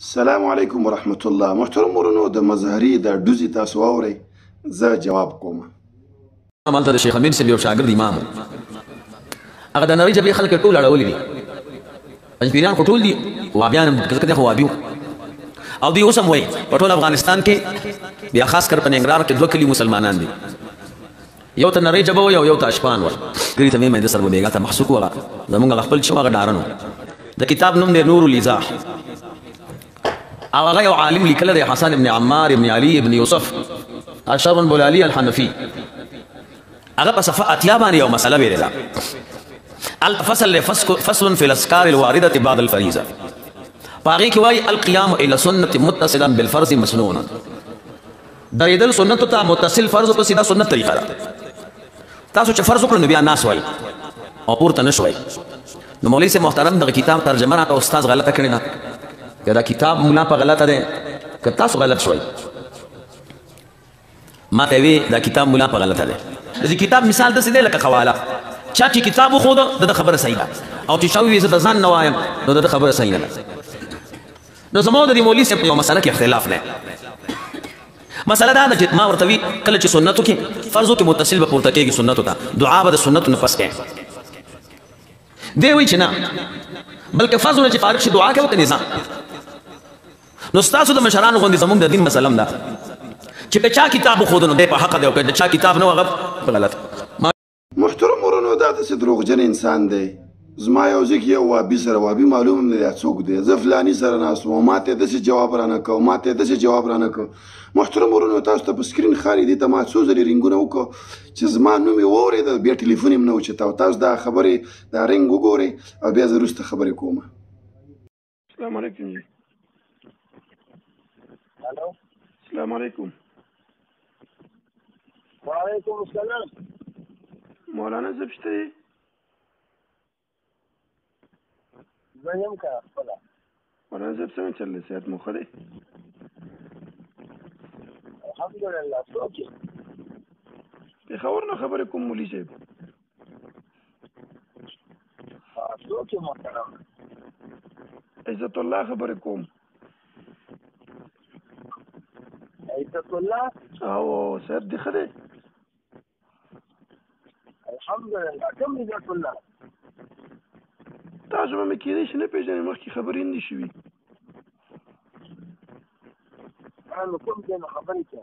سلام علیکم ورحمت الله محترم ورونو د مظهری د ډوزی تاسو اورئ زه جواب کوم مالته د شیخ امین سیب یو شاګرد امام هغه د نړۍ جبې خلک ټول اړولې دي پنځپیران خو ټول دي وابیان ځکه دغه وابیو او دی اوس هم وایي په ټول افغانستان کې بیا خاص کر په ننګرهار کې دوه کلي مسلمانان دي یو ته نری جبه یو یو ته اشپان و ګری ته مې د سر بیګا ته محسوک وغه زمونږ خپل چې وغه ډارنو د کتاب نوم دی نور الیزاح او هغه یو عالم لیکل دی حسن ابن عمار ابن علی ابن یوسف اشرف بن علی الحنفی هغه په صفه اتیا باندې یو مسله ویل دا الفصل فصل فی الاسکار الوارده بعد الفریضه پاغي کې وای القيام الى سنت متصلا بالفرض مسنون درېدل سنت ته متصل فرض پسې دا سنت طریقه ده تاسو چې فرض وکړو بیا ناس وای او پورته نشوي نو مولوی سے محترم دغه کتاب ترجمه راته استاد غلطه کړی ده دا کتاب مولا په غلطه ده که تاسو غلط شوي ما ته وی دا کتاب مولا په غلطه ده د کتاب مثال د څه دی لکه خواله چا چې کتاب خو ده د خبره صحیح ده او چې شاوې زه د ځان نه وایم نو د خبره صحیح نه ده نو زمو د مولوی صاحب په مسله کې اختلاف نه مسله دا ده چې ما ورته وی کله چې سنتو کې فرضو کې متصل به پورته کېږي سنتو ته دعا به د سنتو نه پس کې دی وی چې نه بلکې فرضو نه چې فارغ شي دعا کوي کني ځان نو تاسو د مشرانو غوندي زموږ د دین مسلم ده چې په چا کتاب خودنو دی په حق دی او که چا کتاب نه وغه غلط محترم ورونو دا داسې دروغجن انسان دی زما یو ځکه یو وابي سره وابي معلوم نه دی څوک دی زه فلانی سره ناست وم ما ته داسې جواب رانه کو ما ته داسې جواب رانه کو محترم ورونو تاسو ته په سکرین ښکاري دي ته ما څو ځلې رنګونه وکړو چې زما نوم یې واورېده بیا ټلیفون یې نه وچتاو تاسو دا خبرې دا رنګ وګورئ او بیا زه وروسته خبرې کوم السلام علیکم جی الو السلام علیکم وعلیکم السلام مولانا صاحب شته زه یم که خپله مولانا صاحب څنګه چل دی صحت مو ښه دی الحمدلله څوک یې پېښور نه خبرې کوم مولي صاحب څوک محترم عزت الله خبر کوم عزت الله او صاحب دی خره الحمدلله کوم عزت الله تاسو مې کېدې شنه پیژنې مخکې خبرې نه شي وي انا كنت انا خبرتها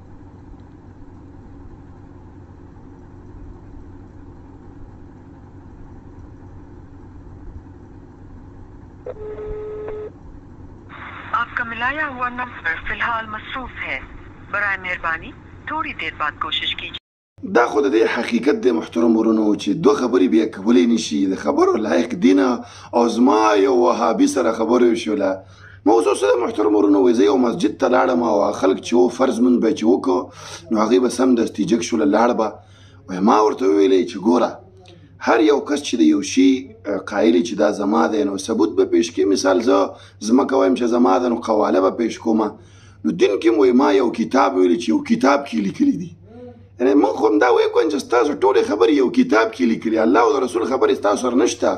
आपका मिलाया हुआ नंबर फिलहाल मसरूफ है बर मेहरबानी थोड़ी देर बाद कोशिश कीजिए دا خو د دې حقیقت دی محترم ورونو چې دوه خبرې بیا کولی نشي د خبرو لایق دین او زما یو وهابي سره خبرې وشوله موضوع سره محترم ورونو وي زه یو مسجد ته لاړم او خلک چې وو فرض مونږ به چې وکړو نو هغوی به سمدستي جګ شول لاړ به وایي ما ورته وویلې چې ګوره هر یو کس چې د یو شي قایل چې دا زما دی نو ثبوت به پیش کړي مثال زه ځمکه وایم چې زما ده نو قواله به پیش کوم نو دین کې مو ما یو کتاب ویل چې یو کتاب کې لیکلي دي یعنی موږ هم دا وایو کوم چې تاسو ټول خبرې یو کتاب کې لیکلي الله او رسول خبرې تاسو سره نشته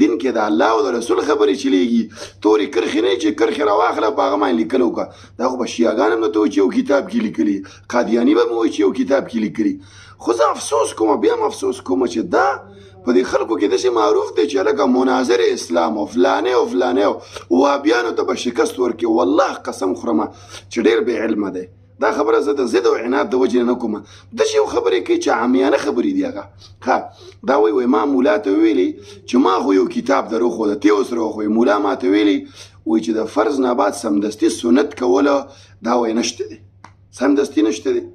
دین کې د الله او د رسول خبرې چلیږي تورې کرښې نه چې کرښې راواخله په هغه باندې لیکل وکړه دا خو به شیعګان هم نه ته چې یو کتاب کې لیکلي قادیاني به مو چې یو کتاب کې لیکلي خو زه افسوس کوم بیا هم افسوس کوم چې دا په دې خلکو کې داسې معروف دی چې لکه مناظر اسلام او فلانه او فلانه او وابیانو ته به شکست ورکړي والله قسم خورم چې ډېر بې علمه دی دا خبره زه د ضد او عناد د وجې نه کوم د شی خبرې کوي چې عامیانه خبرې دی هغه ها دا وای وای ما مولا ته ویلي چې ما خو یو کتاب درو خو ته اوس رو خو مولا ما ته ویلي وای چې د فرض نه بعد سمدستي سنت کوله دا وای نشته دی سمدستي نشته دی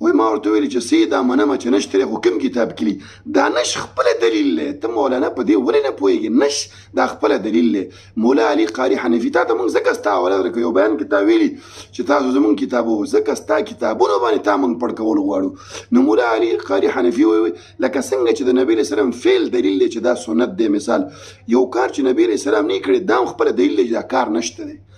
وای ما ورته ویل چې سي دا منم چې نشته دی خو کوم کتاب کې دی دا نش خپل دلیل دی ته مولانا په دې ولې نه پوهېږې نش دا خپل دلیل دی مولا علي قاري حنفي تا ته موږ ځکه ستا حواله درکړو یو بیان کې تا ویلي چې تاسو زموږ کتاب وو ځکه ستا کتابونو باندې تا موږ پړ کول غواړو نو مولا علي قاري حنفي وایي لکه څنګه چې د نبي علیه السلام فعل دلیل دی چې دا سنت دی مثال یو کار چې نبي علیه السلام نه کړی دا خپل دلیل دی چې دا کار نشته دی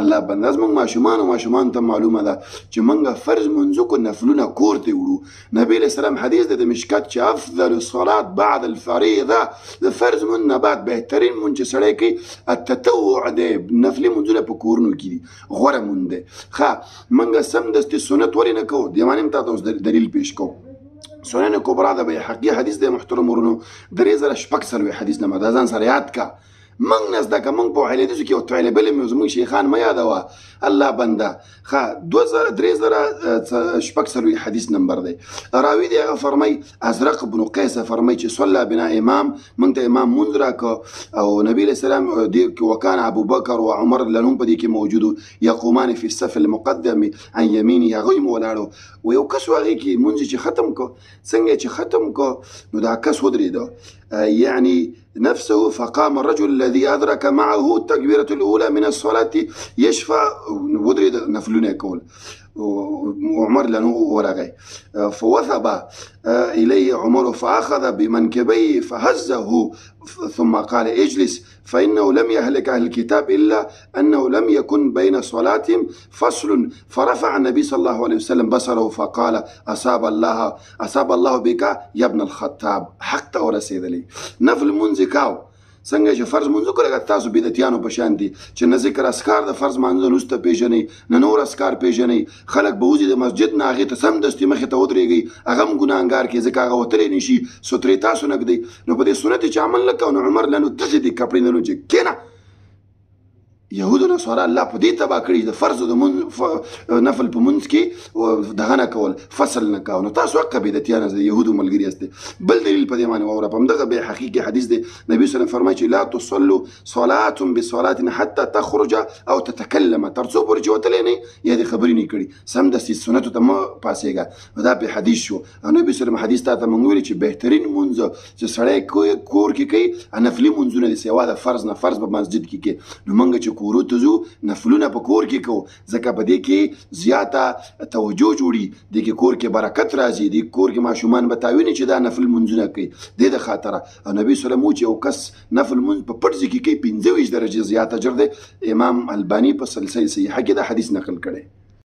الله بنده زموږ ماشومان او ماشومان ته معلومه ده چې موږ فرض منځو کو نفلونه کور ته وړو نبی له سلام حدیث د مشکات چې افضل الصلات بعد الفریضه د فرض من نه بعد بهترین مونږ چې سړی کوي التطوع دی نفلي منځونه په کورونو کې دي غوره مونږ دی ښه موږ سم دستې سنت ولې نه کوو دیوانیم تاسو دلیل پیش کوو سنن کبرا د بیحقی حدیث د محترم ورونو درې زره شپږ څلوېښت حدیث نمبر دا ځان سره یاد کا منګ نه زده که منګ په وحلی دې کې یو طالب علم یو زمونږ شیخان مې یادوه الله بنده ښه دوه زره درې زره شپږ څلوېښت حدیث نمبر دی راوي دی هغه فرمایي ازرق بن قیس فرمایي چې صلی بنا امام موږ ته امام مونځ راکړه او نبی علیه السلام دې کې وکان ابو بکر او عمر لنوم په دې کې موجودو یقومان فی الصف المقدم عن یمینه هغوی مو ولاړو و یو کس هغې کې مونځ چې ختم کو څنګه چې ختم کو نو دا کس ودرېده یعنی نفسه فقام الرجل الذي أدرك معه التكبيرة الأولى من الصلاة يشفى ودري نفلنا كول وعمر لانه ورغي آه، فوثب آه، إليه عمر فأخذ بمنكبيه فهزه ثم قال اجلس فإنه لم يهلك أهل الكتاب إلا أنه لم يكن بين صلاتهم فصل فرفع النبي صلى الله عليه وسلم بصره فقال أصاب الله اصاب الله بك يا ابن الخطاب حق ته ورسېدلی نفل مونځ کاو څنګه چې فرض مونږ کړه تاسو بدعتیانو په شان دي چې نه ذکر اسکار د فرض مانځه نوسته پیژنې نه نور اسکار پیژنې خلک به وځي د مسجد نه هغه ته سم دستي مخې ته ودرېږي هغه هم ګناهګار کې ځکه هغه وتلی نشي سترې تاسو نه کړي نو په دې سنت چې عمل نه کوو نو عمر لنو تجدي کپړې نه لوجي کینه يهود نو سره الله په دې تبا کړی د فرض د من ف... نفل په منځ کې دغه نه کول فصل نه کاو نو تاسو حق به د تیار د يهود ملګری است بل دلیل په دې معنی وره په دغه به حقيقي حدیث دی نبی صلی الله فرمایي چې لا تصلوا صلاه بصلاه حتى تخرج او تتكلم ترڅو پر جوتلې نه یا د خبرې نه کړي سم د سنت ته مو پاسېګا دا به حدیث شو او نبی سلم حدیث تا ته مونږ ویلي چې بهترین مونځ چې سړی کور کې کوي نفلي مونځونه دي سیوا د فرض نه فرض په مسجد کې کوي نو مونږ چې کورو ته ځو نفلونه په کور کې کوو ځکه په دې کې زیاته توجه جوړي د کې کور کې برکت راځي د کور کې ماشومان به تاویني چې دا نفل مونځونه کوي د دې خاطر او نبی سلم و چې او کس نفل مونځ په پټ ځکه کې 15 درجه زیاته جر دی امام البانی په سلسله صحیحه کې دا حدیث نقل کړي